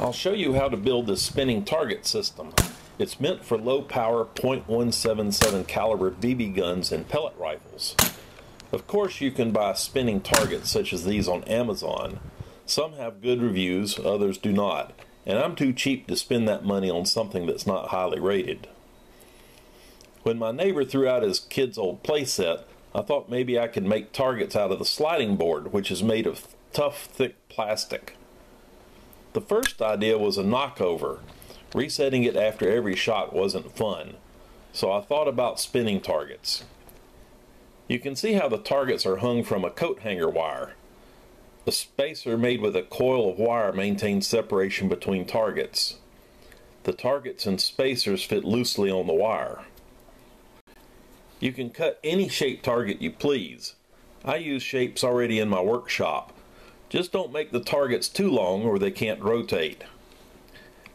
I'll show you how to build this spinning target system. It's meant for low power .177 caliber BB guns and pellet rifles. Of course you can buy spinning targets such as these on Amazon. Some have good reviews, others do not, and I'm too cheap to spend that money on something that's not highly rated. When my neighbor threw out his kid's old playset, I thought maybe I could make targets out of the sliding board, which is made of tough, thick plastic. The first idea was a knockover. Resetting it after every shot wasn't fun, so I thought about spinning targets. You can see how the targets are hung from a coat hanger wire. The spacer made with a coil of wire maintains separation between targets. The targets and spacers fit loosely on the wire. You can cut any shape target you please. I use shapes already in my workshop, just don't make the targets too long or they can't rotate.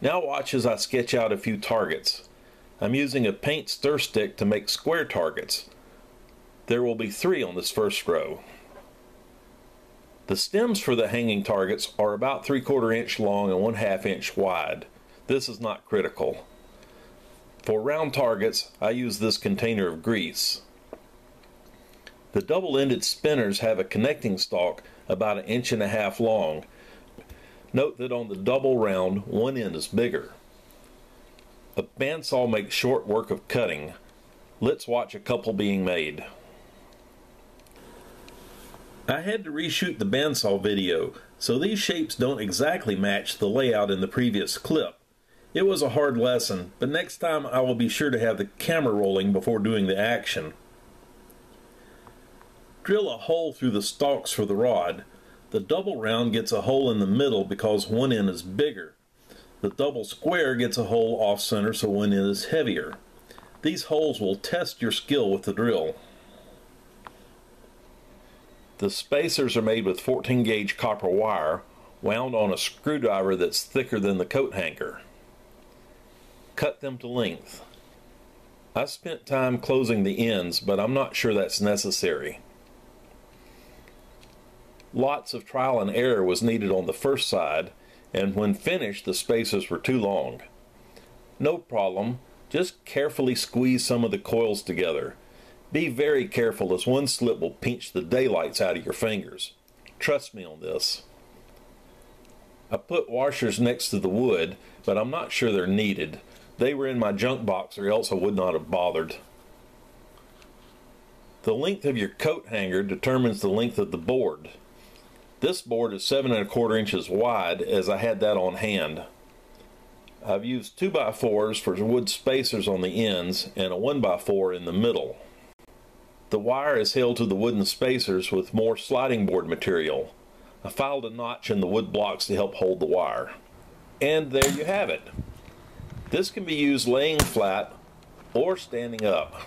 Now watch as I sketch out a few targets. I'm using a paint stir stick to make square targets. There will be three on this first row. The stems for the hanging targets are about 3 quarter inch long and 1 half inch wide. This is not critical. For round targets, I use this container of grease. The double-ended spinners have a connecting stalk about an inch and a half long. Note that on the double round, one end is bigger. A bandsaw makes short work of cutting. Let's watch a couple being made. I had to reshoot the bandsaw video, so these shapes don't exactly match the layout in the previous clip. It was a hard lesson, but next time I will be sure to have the camera rolling before doing the action. Drill a hole through the stalks for the rod. The double round gets a hole in the middle because one end is bigger. The double square gets a hole off center so one end is heavier. These holes will test your skill with the drill. The spacers are made with 14 gauge copper wire wound on a screwdriver that's thicker than the coat hanger. Cut them to length. I spent time closing the ends, but I'm not sure that's necessary. Lots of trial and error was needed on the first side, and when finished, the spaces were too long. No problem, just carefully squeeze some of the coils together. Be very careful as one slip will pinch the daylights out of your fingers. Trust me on this. I put washers next to the wood, but I'm not sure they're needed. They were in my junk box or else I would not have bothered. The length of your coat hanger determines the length of the board. This board is seven and a quarter inches wide as I had that on hand. I've used 2x4s for wood spacers on the ends and a 1x4 in the middle. The wire is held to the wooden spacers with more sliding board material. I filed a notch in the wood blocks to help hold the wire. And there you have it. This can be used laying flat or standing up.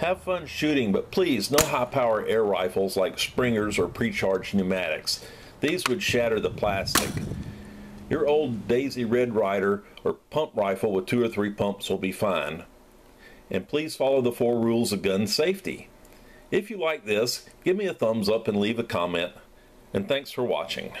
Have fun shooting, but please no high power air rifles like Springers or precharged pneumatics. These would shatter the plastic. Your old Daisy Red Ryder or pump rifle with two or three pumps will be fine. And please follow the four rules of gun safety. If you like this, give me a thumbs up and leave a comment. And thanks for watching.